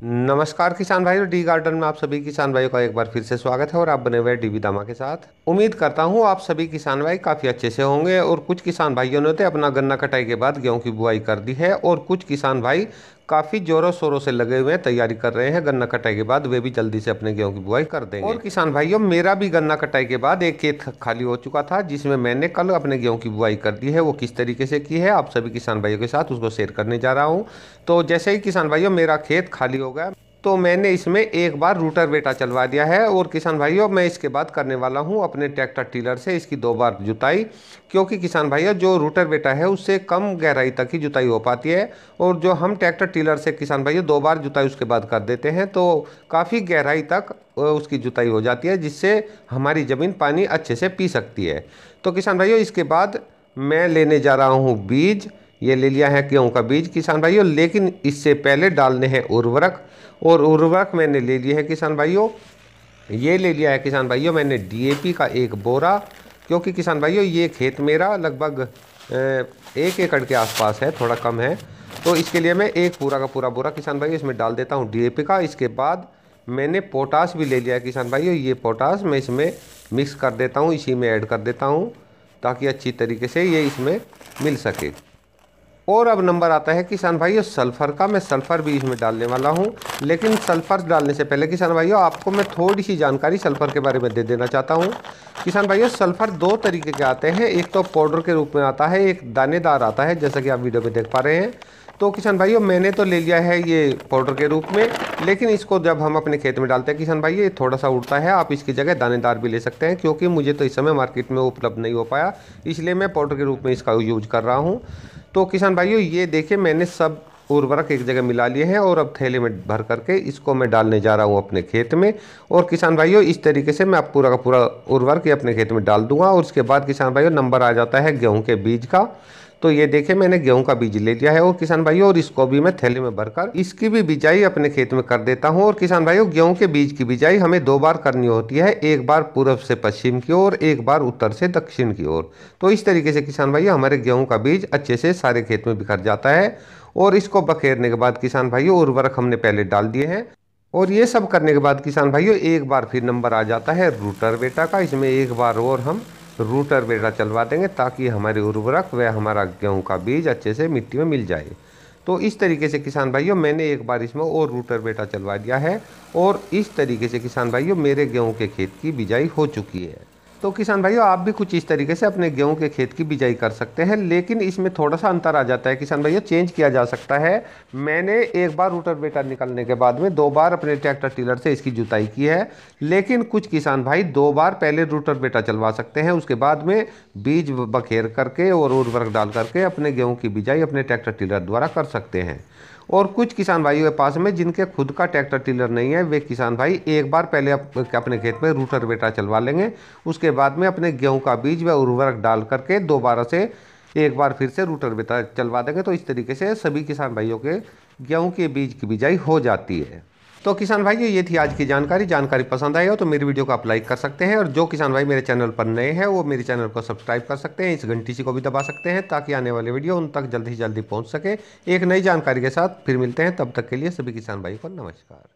नमस्कार किसान भाई डी गार्डन में आप सभी किसान भाइयों का एक बार फिर से स्वागत है और आप बने हुए डीबी दामा के साथ। उम्मीद करता हूँ आप सभी किसान भाई काफ़ी अच्छे से होंगे और कुछ किसान भाइयों ने तो अपना गन्ना कटाई के बाद गेहूँ की बुआई कर दी है और कुछ किसान भाई काफ़ी जोरों शोरों से लगे हुए हैं, तैयारी कर रहे हैं। गन्ना कटाई के बाद वे भी जल्दी से अपने गेहूँ की बुआई कर देंगे। और किसान भाइयों, मेरा भी गन्ना कटाई के बाद एक खेत खाली हो चुका था, जिसमें मैंने कल अपने गेहूँ की बुआई कर दी है। वो किस तरीके से की है, आप सभी किसान भाइयों के साथ उसको शेयर करने जा रहा हूँ। तो जैसे ही किसान भाइयों, मेरा खेत खाली हो गया। तो मैंने इसमें एक बार रूटर बेटा चलवा दिया है। और किसान भाइयों, मैं इसके बाद करने वाला हूँ अपने ट्रैक्टर टीलर से इसकी दो बार जुताई, क्योंकि किसान भाइयों, जो रूटर बेटा है, उससे कम गहराई तक ही जुताई हो पाती है। और जो हम ट्रैक्टर टीलर से किसान भाइयों, दो बार जुताई उसके बाद कर देते हैं तो काफ़ी गहराई तक उसकी जुताई हो जाती है, जिससे हमारी ज़मीन पानी अच्छे से पी सकती है। तो किसान भाइयों, इसके बाद मैं लेने जा रहा हूँ बीज। ये ले लिया है गेहूँ का बीज, किसान भाइयों। लेकिन इससे पहले डालने हैं उर्वरक, और उर्वरक मैंने ले लिया है किसान भाइयों। ये ले लिया है किसान भाइयों मैंने डीएपी का एक बोरा, क्योंकि किसान भाइयों, ये खेत मेरा लगभग एक एकड़ के आसपास है, थोड़ा कम है। तो इसके लिए मैं एक पूरा का पूरा बोरा किसान भाइयों इसमें डाल देता हूँ डीएपी का। इसके बाद मैंने पोटास भी ले लिया है किसान भाइयों। ये पोटास मैं इसमें मिक्स कर देता हूँ, इसी में ऐड कर देता हूँ, ताकि अच्छी तरीके से ये इसमें मिल सके। और अब नंबर आता है, किसान भाइयों, सल्फ़र का। मैं सल्फ़र भी इसमें डालने वाला हूँ, लेकिन सल्फ़र डालने से पहले, किसान भाइयों, आपको मैं थोड़ी सी जानकारी सल्फ़र के बारे में दे देना चाहता हूँ। किसान भाइयों, सल्फ़र दो तरीके के आते हैं। एक तो पाउडर के रूप में आता है, एक दानेदार आता है, जैसा कि आप वीडियो में देख पा रहे हैं। तो किसान भाइयों, मैंने तो ले लिया है ये पाउडर के रूप में, लेकिन इसको जब हम अपने खेत में डालते हैं, किसान भाई ये थोड़ा सा उड़ता है। आप इसकी जगह दानेदार भी ले सकते हैं, क्योंकि मुझे तो इस समय मार्केट में उपलब्ध नहीं हो पाया, इसलिए मैं पाउडर के रूप में इसका यूज़ कर रहा हूँ। तो किसान भाइयों, ये देखिए, मैंने सब उर्वरक एक जगह मिला लिए हैं और अब थैले में भर करके इसको मैं डालने जा रहा हूँ अपने खेत में। और किसान भाइयों, इस तरीके से मैं पूरा का पूरा उर्वरक अपने खेत में डाल दूँगा और उसके बाद किसान भाइयों, नंबर आ जाता है गेहूँ के बीज का। तो ये देखे मैंने गेहूँ का बीज ले लिया है और किसान भाइयों, और इसको भी मैं थैले में भरकर इसकी भी बिजाई अपने खेत में कर देता हूँ। और किसान भाइयों, गेहूँ के बीज की बिजाई हमें दो बार करनी होती है, एक बार पूर्व से पश्चिम की ओर, एक बार उत्तर से दक्षिण की ओर। तो इस तरीके से किसान भाइयों, हमारे गेहूँ का बीज अच्छे से सारे खेत में बिखर जाता है और इसको बखेरने के बाद किसान भाइयों, उर्वरक हमने पहले डाल दिए हैं। और ये सब करने के बाद किसान भाइयों, एक बार फिर नंबर आ जाता है रूटर बेटा का, इसमें एक बार और हम रूटर बेटा चलवा देंगे ताकि हमारे उर्वरक व हमारा गेहूँ का बीज अच्छे से मिट्टी में मिल जाए। तो इस तरीके से किसान भाइयों, मैंने एक बार इसमें और रूटर बेटा चलवा दिया है और इस तरीके से किसान भाइयों, मेरे गेहूँ के खेत की बिजाई हो चुकी है। तो किसान भाइयों, आप भी कुछ इस तरीके से अपने गेहूँ के खेत की बिजाई कर सकते हैं, लेकिन इसमें थोड़ा सा अंतर आ जाता है। किसान भाइयों, चेंज किया जा सकता है। मैंने एक बार रूटर बेटा निकलने के बाद में दो बार अपने ट्रैक्टर टीलर से इसकी जुताई की है, लेकिन कुछ किसान भाई दो बार पहले रूटर बेटा चलवा सकते हैं। उसके बाद में बीज बखेर करके और उर्वरक डाल करके अपने गेहूँ की बिजाई अपने ट्रैक्टर टीलर द्वारा कर सकते हैं। और कुछ किसान भाइयों के पास में जिनके खुद का ट्रैक्टर टीलर नहीं है, वे किसान भाई एक बार पहले अपने खेत में रूटर बेटा चलवा लेंगे। उसके बाद में अपने गेहूँ का बीज व उर्वरक डाल करके दोबारा से एक बार फिर से रूटर बेटा चलवा देंगे। तो इस तरीके से सभी किसान भाइयों के गेहूँ के बीज की बिजाई हो जाती है। तो किसान भाई, ये थी आज की जानकारी। जानकारी पसंद आई हो तो मेरी वीडियो को आप लाइक कर सकते हैं और जो किसान भाई मेरे चैनल पर नए हैं, वो मेरे चैनल को सब्सक्राइब कर सकते हैं, इस घंटी सी को भी दबा सकते हैं ताकि आने वाले वीडियो उन तक जल्दी से जल्दी पहुँच सके। एक नई जानकारी के साथ फिर मिलते हैं, तब तक के लिए सभी किसान भाई को नमस्कार।